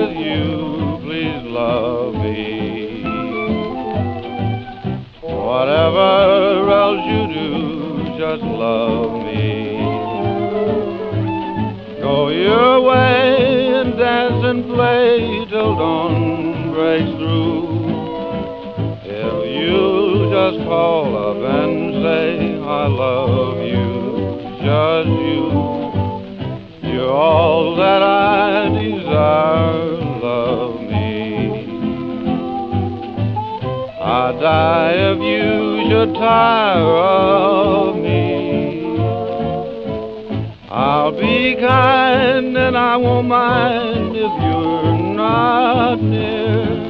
with you, please love me. Whatever else you do, just love me. Go your way and dance and play till dawn breaks through. If you just call up and say, I love you, just you. You're all that I die if you should tire of me. I'll be kind and I won't mind if you're not near.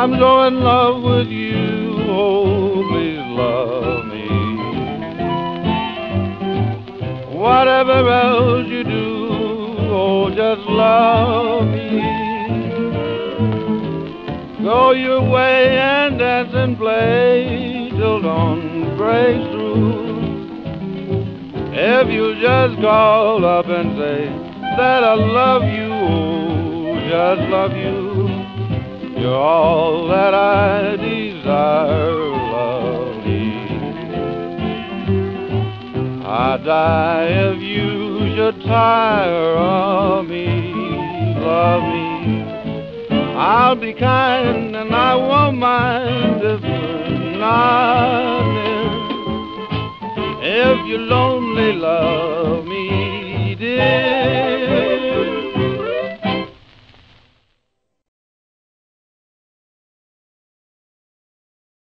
I'm so in love with you, oh, please love me. Whatever else you do, oh, just love me. Go your way and dance and play till dawn breaks through. If you just call up and say that I love you, oh, just love you. You're all that I desire, lovely. I'd die if you should tire of me, love me. I'll be kind and I won't mind if you're not near. If you'll only love me, dear.